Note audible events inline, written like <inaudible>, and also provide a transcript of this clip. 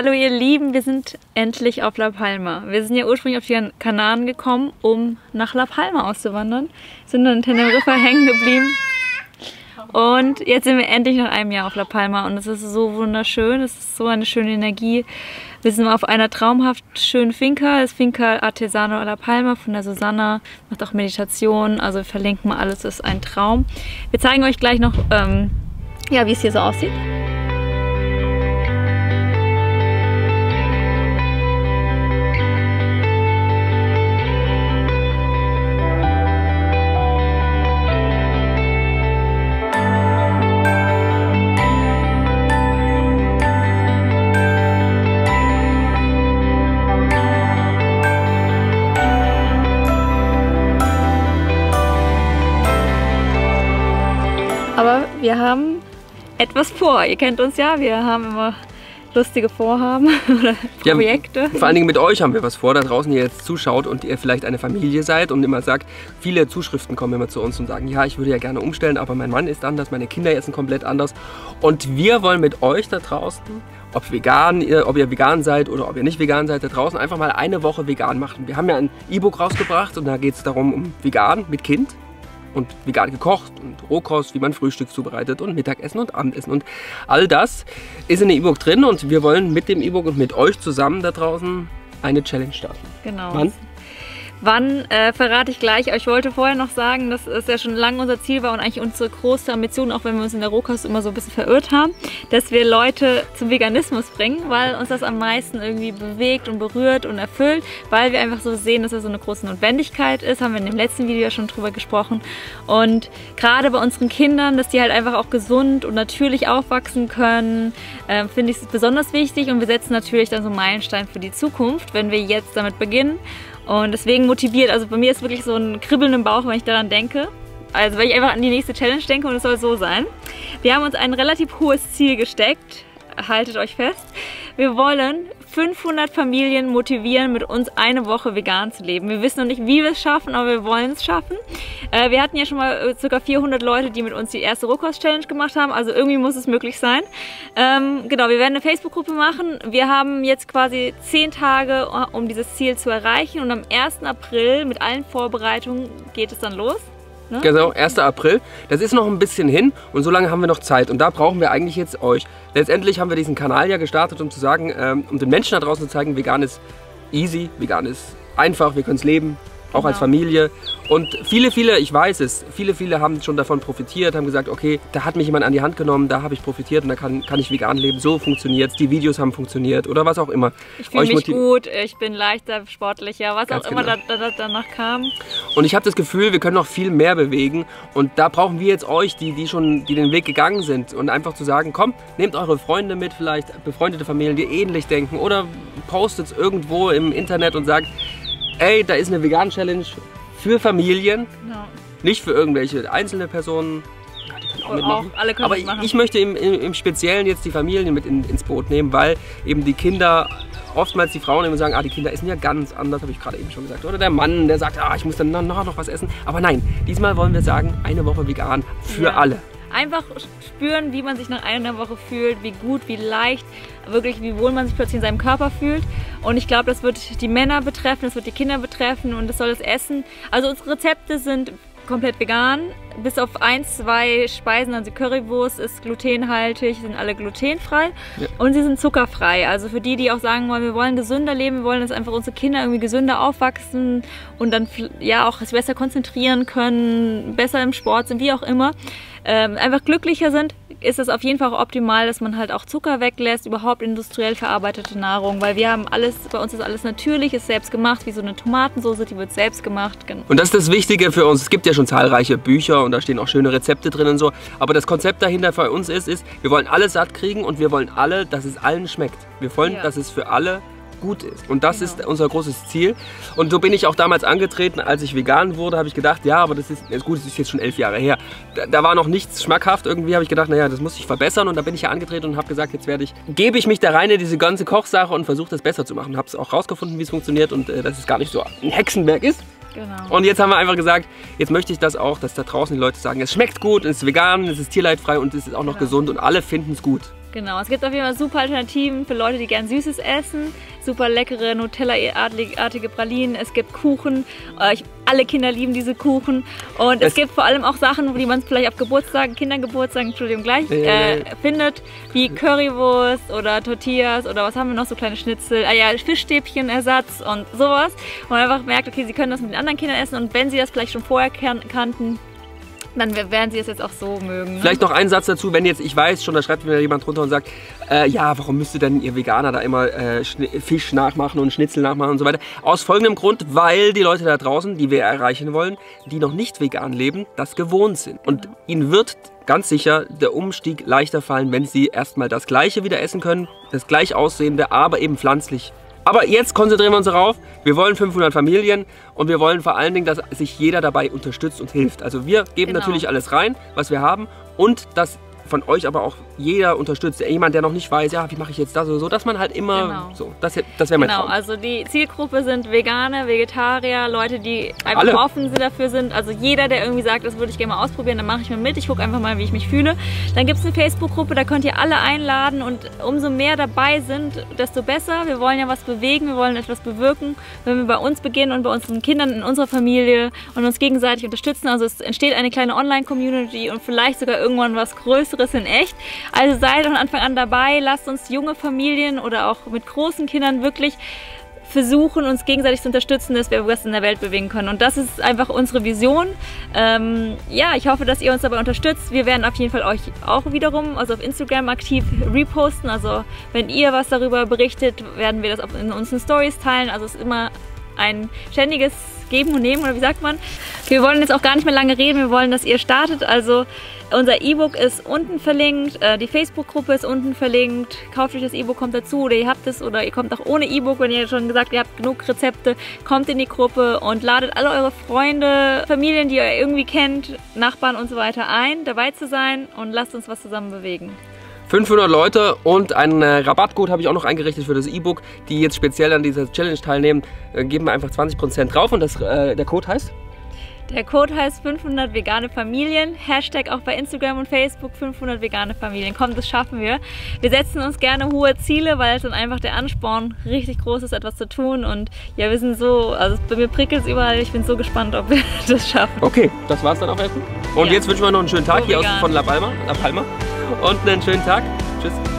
Hallo ihr Lieben, wir sind endlich auf La Palma. Wir sind ja ursprünglich auf die Kanaren gekommen, um nach La Palma auszuwandern. Sind dann in Teneriffa <laughs> hängen geblieben. Und jetzt sind wir endlich nach einem Jahr auf La Palma und es ist so wunderschön, es ist so eine schöne Energie. Wir sind auf einer traumhaft schönen Finca, das Finca Artesano La Palma von der Susanna, macht auch Meditation, also wir verlinken mal alles, ist ein Traum. Wir zeigen euch gleich noch, ähm, ja, wie es hier so aussieht. Wir haben etwas vor. Ihr kennt uns ja, wir haben immer lustige Vorhaben <laughs> oder Ja, Projekte. Vor allen Dingen mit euch haben wir was vor, da draußen, ihr jetzt zuschaut und ihr vielleicht eine Familie seid und immer sagt, viele Zuschriften kommen immer zu uns und sagen, ja, ich würde ja gerne umstellen, aber mein Mann ist anders, meine Kinder essen komplett anders. Und wir wollen mit euch da draußen, ob vegan, ob ihr vegan seid oder ob ihr nicht vegan seid, da draußen einfach mal eine Woche vegan machen. Wir haben ja ein E-Book rausgebracht und da geht es darum, um vegan mit Kind und vegan gekocht und Rohkost, wie man Frühstück zubereitet und Mittagessen und Abendessen und all das ist in dem E-Book drin und wir wollen mit dem E-Book und mit euch zusammen da draußen eine Challenge starten. Genau. Wann? Wann äh, verrate ich gleich. Aber Ich wollte vorher noch sagen, dass es ja schon lange unser Ziel war und eigentlich unsere große Ambition, auch wenn wir uns in der Rohkost immer so ein bisschen verirrt haben, dass wir Leute zum Veganismus bringen, weil uns das am meisten irgendwie bewegt und berührt und erfüllt, weil wir einfach so sehen, dass das so eine große Notwendigkeit ist. Haben wir in dem letzten Video ja schon drüber gesprochen. Und gerade bei unseren Kindern, dass die halt einfach auch gesund und natürlich aufwachsen können, äh, finde ich es besonders wichtig. Und wir setzen natürlich dann so einen Meilenstein für die Zukunft, wenn wir jetzt damit beginnen. Und deswegen motiviert, also bei mir ist wirklich so ein Kribbeln im Bauch, wenn ich daran denke. Also weil ich einfach an die nächste Challenge denke und es soll so sein. Wir haben uns ein relativ hohes Ziel gesteckt. Haltet euch fest. Wir wollen 500 Familien motivieren, mit uns eine Woche vegan zu leben. Wir wissen noch nicht, wie wir es schaffen, aber wir wollen es schaffen. Äh, wir hatten ja schon mal äh, ca. 400 Leute, die mit uns die erste Rohkost-Challenge gemacht haben. Also irgendwie muss es möglich sein. Ähm, genau, wir werden eine Facebook-Gruppe machen. Wir haben jetzt quasi 10 Tage, äh, um dieses Ziel zu erreichen. Und am 1. April mit allen Vorbereitungen geht es dann los. Ne? Genau, 1. April. Das ist noch ein bisschen hin und so lange haben wir noch Zeit. Und da brauchen wir eigentlich jetzt euch. Letztendlich haben wir diesen Kanal ja gestartet, um zu sagen, ähm, um den Menschen da draußen zu zeigen, vegan ist easy, vegan ist einfach, wir können es leben, auch als Genau. Familie. Und viele, viele, ich weiß es, viele, viele haben schon davon profitiert, haben gesagt, okay, da hat mich jemand an die Hand genommen, da habe ich profitiert und da kann, kann ich vegan leben. So funktioniert Die Videos haben funktioniert oder was auch immer. Ich fühle mich gut, ich bin leichter, sportlicher, was auch immer genau. da, da, danach kam. Und ich habe das Gefühl, wir können noch viel mehr bewegen. Und da brauchen wir jetzt euch, die, die schon die den Weg gegangen sind. Und einfach zu sagen, komm, nehmt eure Freunde mit, vielleicht befreundete Familien, die ähnlich denken. Oder postet es irgendwo im Internet und sagt, ey, da ist eine Vegan-Challenge für Familien, Genau. nicht für irgendwelche einzelne Personen. Ja, die können auch Auch mitmachen. alle können Aber mitmachen. ich möchte im, im, im Speziellen jetzt die Familien mit in, ins Boot nehmen, weil eben die Kinder oftmals die Frauen immer sagen, ah, die Kinder essen ja ganz anders, habe ich gerade eben schon gesagt. Oder der Mann, der sagt, ah, ich muss dann noch, noch was essen. Aber nein, diesmal wollen wir sagen, eine Woche vegan für Ja. alle. Einfach spüren, wie man sich nach einer Woche fühlt, wie gut, wie leicht, wirklich wie wohl man sich plötzlich in seinem Körper fühlt. Und ich glaube, das wird die Männer betreffen, das wird die Kinder betreffen und das soll das Essen. Also unsere Rezepte sind komplett vegan. Bis auf ein, zwei Speisen, also Currywurst ist glutenhaltig, sind alle glutenfrei Ja. und sie sind zuckerfrei. Also für die, die auch sagen wollen, wir wollen gesünder leben, wir wollen, dass einfach unsere Kinder irgendwie gesünder aufwachsen und dann ja auch sich besser konzentrieren können, besser im Sport sind, wie auch immer, ähm, einfach glücklicher sind, ist es auf jeden Fall optimal, dass man halt auch Zucker weglässt, überhaupt industriell verarbeitete Nahrung, weil wir haben alles, bei uns ist alles natürlich, ist selbst gemacht, wie so eine Tomatensauce, die wird selbst gemacht. Genau. Und das ist das Wichtige für uns. Es gibt ja schon zahlreiche Bücher und da stehen auch schöne Rezepte drin und so. Aber das Konzept dahinter für uns ist, ist, wir wollen alle satt kriegen und wir wollen alle, dass es allen schmeckt. Wir wollen, Ja. dass es für alle gut ist. Und das Genau. ist unser großes Ziel. Und so bin ich auch damals angetreten, als ich vegan wurde, habe ich gedacht, ja, aber das ist, ist gut, das ist jetzt schon elf Jahre her. Da, da war noch nichts schmackhaft. Irgendwie habe ich gedacht, naja, das muss ich verbessern. Und da bin ich ja angetreten und habe gesagt, jetzt werde ich, gebe ich mich da rein in diese ganze Kochsache und versuche das besser zu machen. Habe es auch rausgefunden, wie es funktioniert und äh, dass es gar nicht so ein Hexenwerk ist. genau. Und jetzt haben wir einfach gesagt, jetzt möchte ich das auch, dass da draußen die Leute sagen, es schmeckt gut, es ist vegan, es ist tierleidfrei und es ist auch noch Genau. gesund und alle finden es gut. Genau, es gibt auf jeden Fall super Alternativen für Leute, die gern Süßes essen. Super leckere Nutella-artige Pralinen. Es gibt Kuchen. Äh, alle Kinder lieben diese Kuchen. Und es, es gibt vor allem auch Sachen, die man vielleicht auf Geburtstagen, Kindergeburtstagen, Entschuldigung, gleich äh, findet, wie Currywurst oder Tortillas oder was haben wir noch, so kleine Schnitzel, ah ja, Fischstäbchenersatz und sowas. Und man einfach merkt, okay, sie können das mit den anderen Kindern essen und wenn sie das vielleicht schon vorher kannten, dann werden sie es jetzt auch so mögen. Ne? Vielleicht noch ein Satz dazu, wenn jetzt, ich weiß schon, da schreibt mir jemand drunter und sagt, äh, ja, warum müsste denn ihr Veganer da immer äh, Fisch nachmachen und Schnitzel nachmachen und so weiter? Aus folgendem Grund, weil die Leute da draußen, die wir erreichen wollen, die noch nicht vegan leben, das gewohnt sind. Und genau. ihnen wird ganz sicher der Umstieg leichter fallen, wenn sie erstmal das Gleiche wieder essen können, das gleich aussehende, aber eben pflanzlich aber jetzt konzentrieren wir uns darauf, wir wollen 500 Familien und wir wollen vor allen Dingen, dass sich jeder dabei unterstützt und hilft. Also wir geben genau. natürlich alles rein, was wir haben und dass von euch aber auch jeder unterstützt. Jemand, der noch nicht weiß, ja, wie mache ich jetzt das oder so, dass man halt immer genau. so, das, das wäre mein Genau, Traum. also die Zielgruppe sind Veganer, Vegetarier, Leute, die einfach Alle. offen dafür sind. Also jeder, der irgendwie sagt, das würde ich gerne mal ausprobieren, dann mache ich mal mit. Ich gucke einfach mal, wie ich mich fühle. Dann gibt es eine Facebook-Gruppe, da könnt ihr alle einladen und umso mehr dabei sind, desto besser. Wir wollen ja was bewegen, wir wollen etwas bewirken. Wenn wir bei uns beginnen und bei unseren Kindern in unserer Familie und uns gegenseitig unterstützen, also es entsteht eine kleine Online-Community und vielleicht sogar irgendwann was Größeres Größeres in echt. Also seid von Anfang an dabei, lasst uns junge Familien oder auch mit großen Kindern wirklich versuchen, uns gegenseitig zu unterstützen, dass wir was in der Welt bewegen können. Und das ist einfach unsere Vision. Ähm, ja, ich hoffe, dass ihr uns dabei unterstützt. Wir werden auf jeden Fall euch auch wiederum, also auf Instagram aktiv reposten. Also wenn ihr was darüber berichtet, werden wir das in unseren Stories teilen. Also es ist immer ein ständiges Geben und Nehmen oder wie sagt man? Wir wollen jetzt auch gar nicht mehr lange reden, wir wollen, dass ihr startet. Also unser E-Book ist unten verlinkt, äh, die Facebook-Gruppe ist unten verlinkt. Kauft euch das E-Book, kommt dazu oder ihr habt es oder ihr kommt auch ohne E-Book, wenn ihr schon gesagt ihr habt genug Rezepte. Kommt in die Gruppe und ladet alle eure Freunde, Familien, die ihr irgendwie kennt, Nachbarn und so weiter ein, dabei zu sein und lasst uns was zusammen bewegen. 500 Leute und einen äh, Rabattcode habe ich auch noch eingerichtet für das E-Book, die jetzt speziell an dieser Challenge teilnehmen. Äh, geben wir einfach 20% drauf und das, äh, der Code heißt? Der Code heißt 500 vegane Familien. Hashtag auch bei Instagram und Facebook 500 vegane Familien. Komm, das schaffen wir. Wir setzen uns gerne hohe Ziele, weil es dann einfach der Ansporn richtig groß ist, etwas zu tun. Und ja, wir sind so, also bei mir prickelt es überall. Ich bin so gespannt, ob wir <laughs> das schaffen. Okay, das war's dann auch erstmal. Und ja. jetzt wünschen wir noch einen schönen Tag so hier aus von La Palma, La Palma. Und einen schönen Tag. Tschüss.